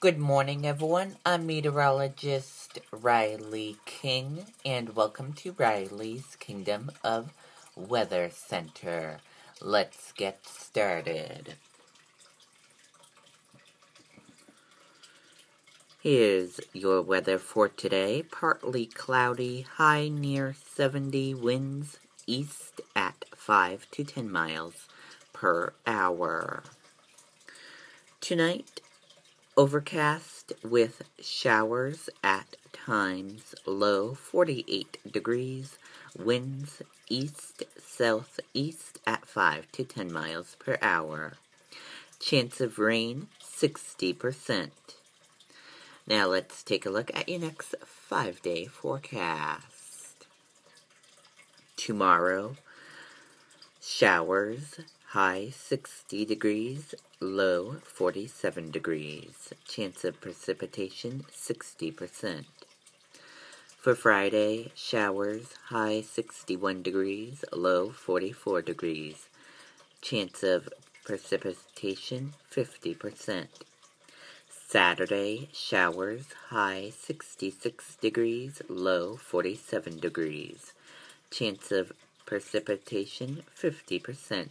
Good morning, everyone. I'm meteorologist Riley King, and welcome to Riley's Kingdom of Weather Center. Let's get started. Here's your weather for today. Partly cloudy, high near 70, winds east at 5 to 10 miles per hour. Tonight, overcast with showers at times, low 48 degrees, winds east southeast at 5 to 10 miles per hour. Chance of rain 60%. Now let's take a look at your next five day forecast. Tomorrow, showers High 60 degrees, low 47 degrees. Chance of precipitation 60%. For Friday, showers, high 61 degrees, low 44 degrees. Chance of precipitation 50%. Saturday, showers, high 66 degrees, low 47 degrees. Chance of precipitation 50%.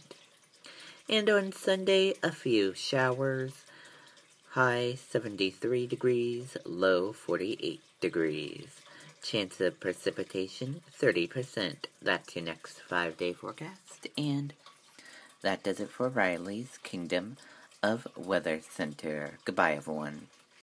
And on Sunday, a few showers. High 73 degrees, low 48 degrees. Chance of precipitation 30%. That's your next five day forecast. And that does it for Riley's Kingdom of Weather Center. Goodbye, everyone.